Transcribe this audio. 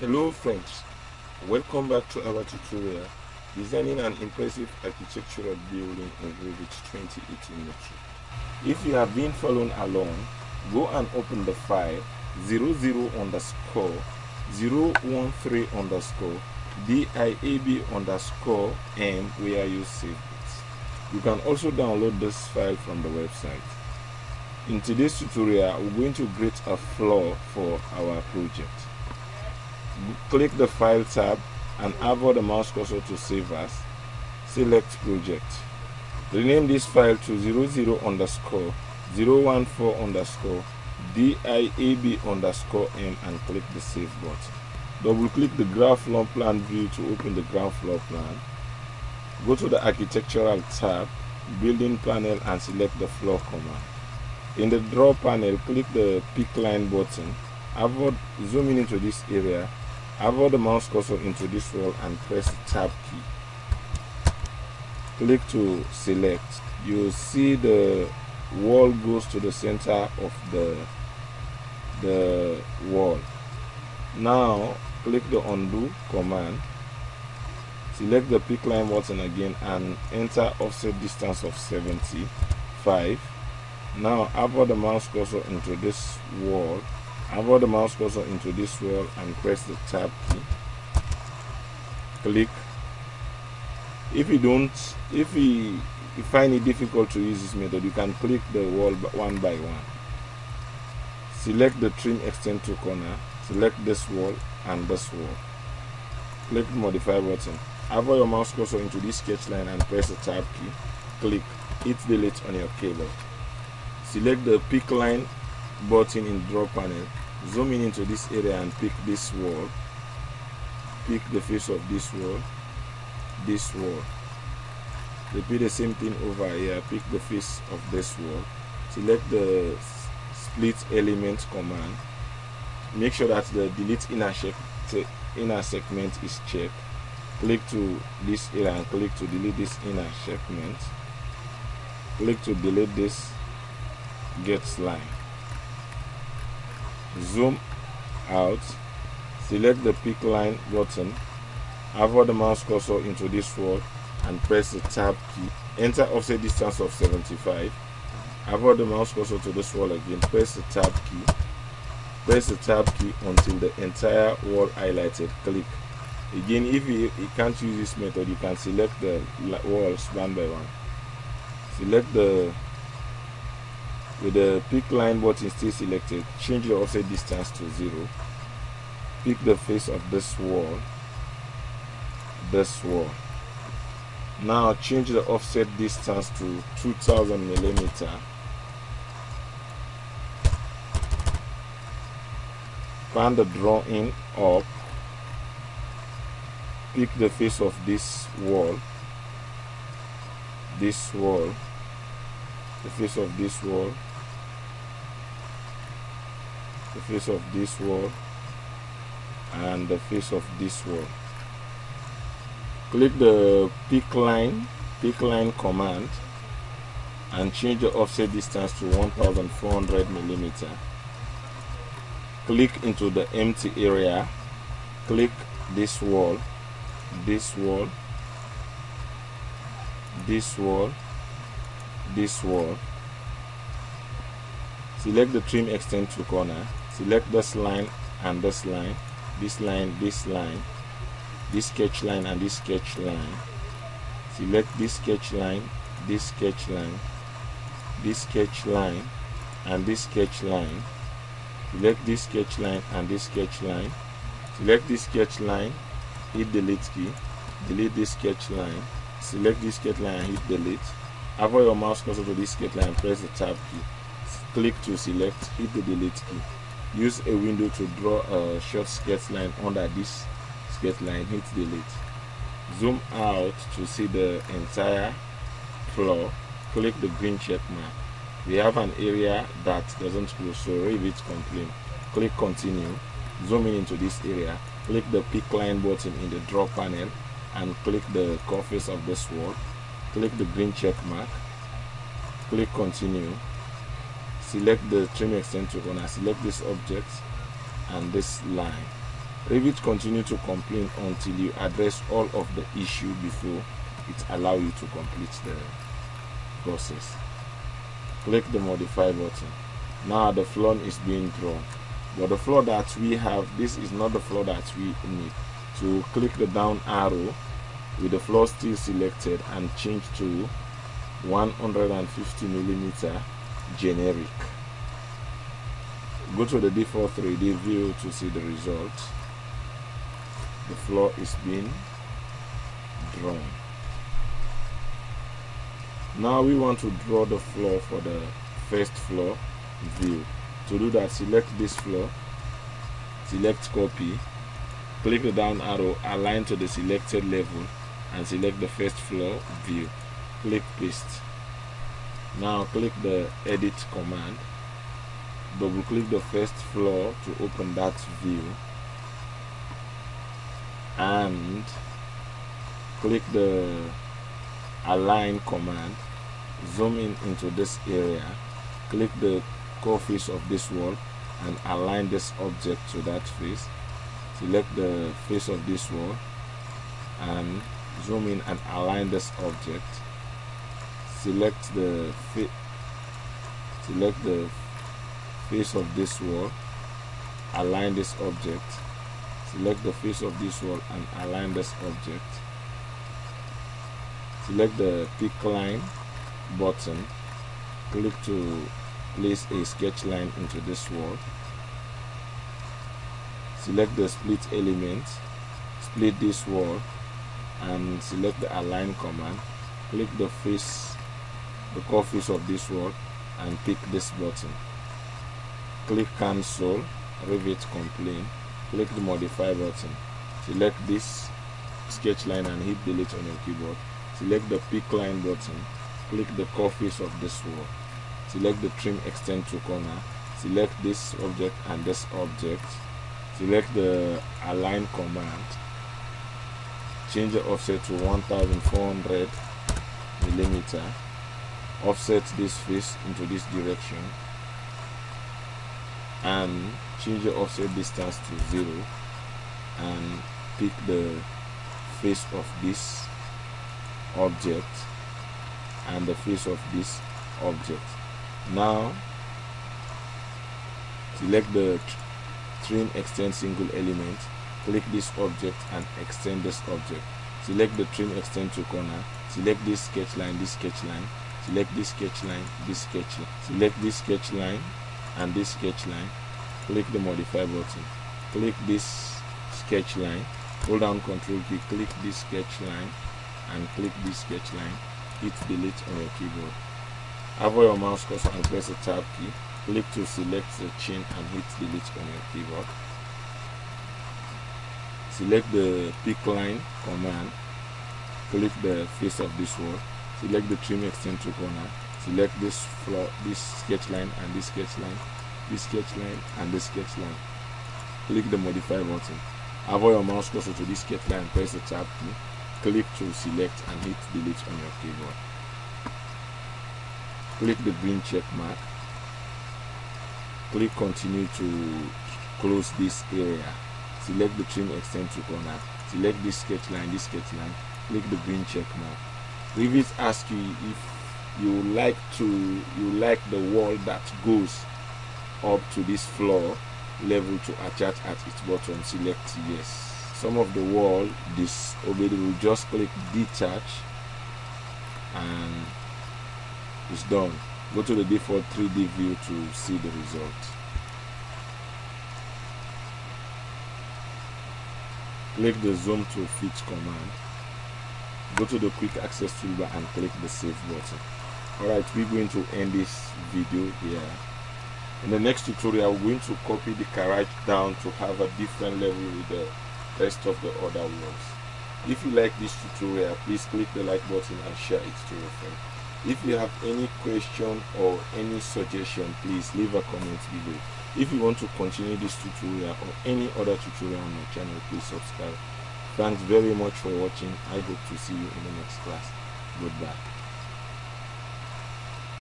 Hello friends, welcome back to our tutorial designing an impressive architectural building in Revit 2018 Metro. If you have been following along, go and open the file 00 underscore 013 underscore DIAB underscore M where you save it. You can also download this file from the website. In today's tutorial, we're going to create a floor for our project. Click the File tab and hover the mouse cursor to save as. Select Project. Rename this file to 00 underscore 014 underscore DIAB underscore M and click the Save button. Double click the ground floor plan view to open the ground floor plan. Go to the Architectural tab, Building panel and select the Floor command. In the Draw panel, click the Pick Line button. Avoid zooming into this area. Hover the mouse cursor into this wall and press Tab key. Click to select. You see the wall goes to the center of the the wall. Now click the undo command. Select the pick line button again and enter offset distance of 75 now hover the mouse cursor into this wall hover the mouse cursor into this wall and press the tab key. Click. If you don't if you, you find it difficult to use this method you can click the wall one by one. Select the trim extend to corner select this wall and this wall. Click the modify button. Hover your mouse cursor into this sketch line and press the tab key. Click. Hit delete on your keyboard select the pick line button in draw panel zoom in into this area and pick this wall. Pick the face of this wall. This wall. Repeat the same thing over here. Pick the face of this wall. Select the split element command. Make sure that the delete inner, shape inner segment is checked. Click to this area and click to delete this inner segment. Click to delete this get line zoom out select the pick line button hover the mouse cursor into this wall and press the tab key. Enter offset distance of 75 hover the mouse cursor to this wall again. Press the tab key. Press the tab key until the entire wall highlighted. Click. Again if you, you can't use this method you can select the walls one by one. Select the with the pick line button still selected, change the offset distance to 0. Pick the face of this wall, this wall. Now change the offset distance to 2000 millimeter. Pan the drawing up. Pick the face of this wall, this wall, the face of this wall, the face of this wall and the face of this wall click the pick line pick line command and change the offset distance to 1400 millimeter. Click into the empty area. Click this wall this wall this wall this wall. Select the trim extend to corner select this line and this line this line this line this sketch line and this sketch line select this sketch line this sketch line this sketch line and this sketch line select this sketch line and this sketch line select this sketch line hit delete key delete this sketch line select this sketch line and hit delete hover your mouse cursor to this sketch line and press the tab key click to select hit the delete key use a window to draw a short sketch line under this sketch line hit delete. Zoom out to see the entire floor. Click the green check mark. We have an area that doesn't close so Revit complain click continue. Zoom in into this area. Click the pick line button in the draw panel and click the surface of this wall click the green check mark. Click continue select the trim extend to corner select this object and this line Revit continue to complain until you address all of the issue before it allow you to complete the process. Click the modify button. Now the floor is being drawn. But the floor that we have, this is not the floor that we need. So click the down arrow with the floor still selected and change to 150 millimeter generic. Go to the default 3D view to see the result. The floor is being drawn. Now we want to draw the floor for the first floor view. To do that, select this floor, select copy, click the down arrow, align to the selected level, and select the first floor view. Click paste. Now click the edit command, double click the first floor to open that view, and click the align command, zoom in into this area, click the core face of this wall and align this object to that face. Select the face of this wall and zoom in and align this object select the select the face of this wall align this object. Select the face of this wall and align this object. Select the pick line button. Click to place a sketch line into this wall. Select the split element. Split this wall and select the align command. Click the face the face of this wall and pick this button. Click cancel Revit complain. Click the modify button. Select this sketch line and hit delete on your keyboard. Select the pick line button. Click the face of this wall select the trim extend to corner. Select this object and this object. Select the align command. Change the offset to 1400 millimeter offset this face into this direction and change the offset distance to zero and pick the face of this object and the face of this object. Now select the trim extend single element click this object and extend this object. Select the trim extend to corner select this sketch line this sketch line select this sketch line this sketch line select this sketch line and this sketch line click the modify button click this sketch line hold down control key click this sketch line and click this sketch line hit delete on your keyboard Hover your mouse cursor and press the tab key. Click to select the chain and hit delete on your keyboard. Select the pick line command. Click the face of this wall. Select the trim extend to corner. Select this floor, this sketch line and this sketch line, this sketch line and this sketch line. Click the modify button. Hover your mouse cursor to this sketch line press the tab key. Click to select and hit delete on your keyboard click the green check mark click continue to close this area select the trim extend to corner select this sketch line this sketch line click the green check mark Revit ask you if you like to you like the wall that goes up to this floor level to attach at its bottom select yes some of the wall this disobey will just click detach and it's done. Go to the default 3D view to see the result. Click the zoom to fit command. Go to the quick access toolbar and click the save button. Alright, we're going to end this video here. In the next tutorial, we're going to copy the garage down to have a different level with the rest of the other ones If you like this tutorial, please click the like button and share it to your friends if you have any question or any suggestion please leave a comment below if you want to continue this tutorial or any other tutorial on my channel please subscribe thanks very much for watching. I hope to see you in the next class. Goodbye